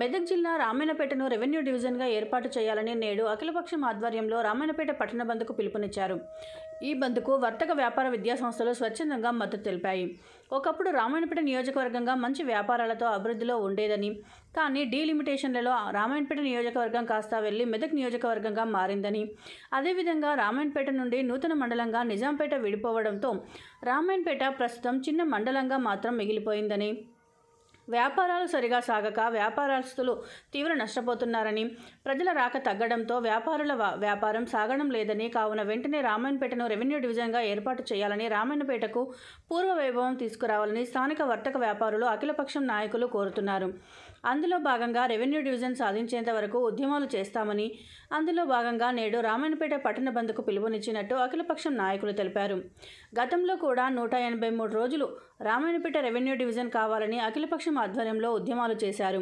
మెదక్ జిల్లా రామాయణపేటను రెవెన్యూ డివిజన్గా ఏర్పాటు చేయాలని నేడు అఖిలపక్షం ఆధ్వర్యంలో రామాయణపేట పట్టణ బంద్కు పిలుపునిచ్చారు. ఈ బంద్కు వర్తక వ్యాపార విద్యా సంస్థలు స్వచ్ఛందంగా మద్దతు తెలిపాయి. ఒకప్పుడు రామాయణపేట నియోజకవర్గంగా మంచి వ్యాపారాలతో అభివృద్ధిలో ఉండేదని కానీ డీలిమిటేషన్లలో రామాయణపేట నియోజకవర్గం కాస్త వెళ్ళి మెదక్ నియోజకవర్గంగా మారిందని అదేవిధంగా రామాయణపేట నుండి నూతన మండలంగా నిజాంపేట విడిపోవడంతో రామాయణపేట ప్రస్తుతం చిన్న మండలంగా మాత్రం మిగిలిపోయిందని వ్యాపారాలు సరిగా సాగక వ్యాపారస్తులు తీవ్ర నష్టపోతున్నారని ప్రజల రాక తగ్గడంతో వ్యాపారుల వ్యాపారం సాగడం లేదని కావున వెంటనే రామాయణపేటను రెవెన్యూ డివిజన్గా ఏర్పాటు చేయాలని రామాయణపేటకు పూర్వ వైభవం తీసుకురావాలని స్థానిక వర్తక వ్యాపారులు అఖిలపక్షం నాయకులు కోరుతున్నారు. అందులో భాగంగా రెవెన్యూ డివిజన్ సాధించేంత వరకు ఉద్యమాలు చేస్తామని అందులో భాగంగా నేడు రామాయణపేట పట్టణ బంద్కు పిలుపునిచ్చినట్టు అఖిలపక్షం నాయకులు తెలిపారు. గతంలో కూడా నూట ఎనభై మూడు రోజులు రామాయణపేట రెవెన్యూ డివిజన్ కావాలని అఖిలపక్షం ఆధ్వర్యంలో ఉద్యమాలు చేశారు.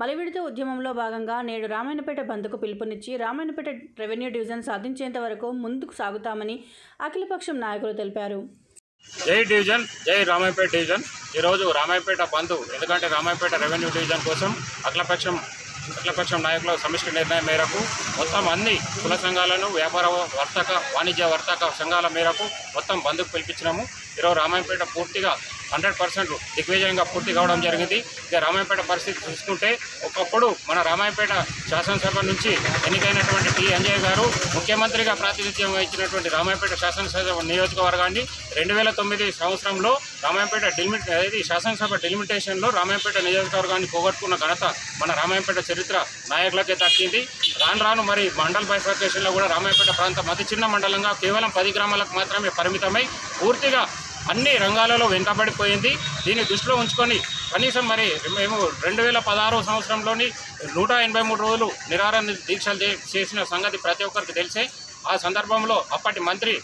మలివిడత ఉద్యమంలో భాగంగా నేడు రామాయణపేట బంద్కు పిలుపునిచ్చి రామాయణపేట రెవెన్యూ డివిజన్ సాధించేంత వరకు ముందుకు సాగుతామని అఖిలపక్షం నాయకులు తెలిపారు. జై డివిజన్ జై రామాయపేట డివిజన్. ఈరోజు రామాయపేట బంధు ఎందుకంటే రామాయపేట రెవెన్యూ డివిజన్ కోసం అఖిలపక్షం అఖిలపక్షం నాయకుల సమిష్టి నిర్ణయం మేరకు మొత్తం అన్ని కుల సంఘాలను వ్యాపార వర్తక వాణిజ్య వర్తక సంఘాల మేరకు మొత్తం బంధుకు పిలిపించినాము. ఈరోజు రామాయపేట పూర్తిగా హండ్రెడ్ పర్సెంట్ దిగ్విజయంగా పూర్తి కావడం జరిగింది. ఇక రామాయపేట పరిస్థితి చూసుకుంటే ఒకప్పుడు మన రామాయపేట శాసనసభ నుంచి ఎన్నికైనటువంటి టి. అంజయ్య గారు ముఖ్యమంత్రిగా ప్రాతినిధ్యం వహించినటువంటి రామాయపేట శాసనసభ నియోజకవర్గాన్ని రెండు వేల తొమ్మిది సంవత్సరంలో రామాయపేట డిలిమిట్ అనేది శాసనసభ డిలిమిటేషన్లో రామాయపేట నియోజకవర్గాన్ని పోగొట్టుకున్న ఘనత మన రామాయపేట చరిత్ర నాయకులకే దక్కింది. రాను రాను మరి మండల్ బైఫర్కేషన్లో కూడా రామాయపేట ప్రాంతం అతి చిన్న మండలంగా కేవలం పది గ్రామాలకు మాత్రమే పరిమితమై పూర్తిగా అన్ని రంగాలలో వెనుకబడిపోయింది. దీన్ని దృష్టిలో ఉంచుకొని కనీసం మరి మేము రెండు వేల పదహారు సంవత్సరంలోని నూట ఎనభై మూడు రోజులు నిరారణ దీక్షలు చేసిన సంగతి ప్రతి ఒక్కరికి తెలిసే ఆ సందర్భంలో అప్పటి మంత్రి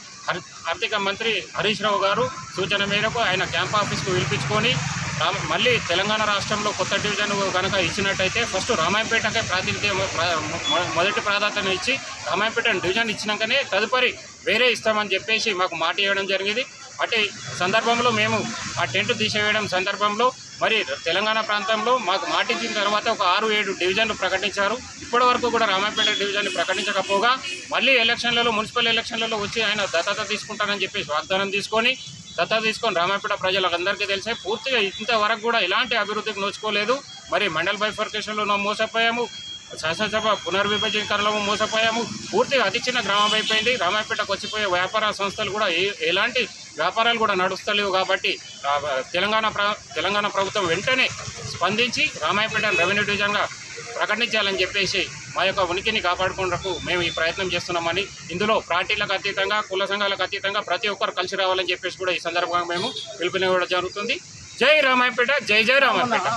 ఆర్థిక మంత్రి హరీష్ రావు గారు సూచన మేరకు ఆయన క్యాంప్ ఆఫీస్కు పిలిపించుకొని మళ్ళీ తెలంగాణ రాష్ట్రంలో కొత్త డివిజన్ కనుక ఇచ్చినట్టయితే ఫస్ట్ రామాయపేటకే ప్రాతినిధ్యం మొ- మొదటి ప్రాధాన్యత ఇచ్చి రామాయపేట డివిజన్ ఇచ్చినాకనే తదుపరి వేరే ఇస్తామని చెప్పేసి మాకు మాట ఇవ్వడం జరిగింది. అటు సందర్భంలో మేము ఆ టెంట్ తీసేయడం సందర్భంలో మరి తెలంగాణ ప్రాంతంలో మాకు మాటించిన తర్వాత ఒక ఆరు ఏడు డివిజన్లు ప్రకటించారు. ఇప్పటి వరకు కూడా రామాయపేట డివిజన్ ప్రకటించకపోగా మళ్ళీ ఎలక్షన్లలో మున్సిపల్ ఎలక్షన్లలో వచ్చి ఆయన దత్తత తీసుకుంటానని చెప్పేసి వాగ్దానం తీసుకొని దత్తత తీసుకొని రామాయపేట ప్రజలందరికీ తెలిసే పూర్తిగా ఇంతవరకు కూడా ఎలాంటి అభివృద్ధికి నోచుకోలేదు. మరి మండల్ బైఫర్కేషన్లో మోసపోయాము. శాసనసభ పునర్విభజీకరణలో మోసపోయాము. పూర్తిగా అతిచిన గ్రామం అయిపోయింది. రామాపేటకు వచ్చిపోయే వ్యాపార సంస్థలు కూడా ఏ ఎలాంటి వ్యాపారాలు కూడా నడుస్తలేవు కాబట్టి తెలంగాణ తెలంగాణ ప్రభుత్వం వెంటనే స్పందించి రామాయపేట రెవెన్యూ డివిజన్గా ప్రకటించాలని చెప్పేసి మా యొక్క ఉనికిని కాపాడుకున్నకు మేము ఈ ప్రయత్నం చేస్తున్నామని ఇందులో పార్టీలకు అతీతంగా కుల సంఘాలకు అతీతంగా ప్రతి ఒక్కరు కలిసి రావాలని చెప్పేసి కూడా ఈ సందర్భంగా మేము పిలుపునివ్వడం జరుగుతుంది. జై రామాయపేట జై జై రామాయపేట.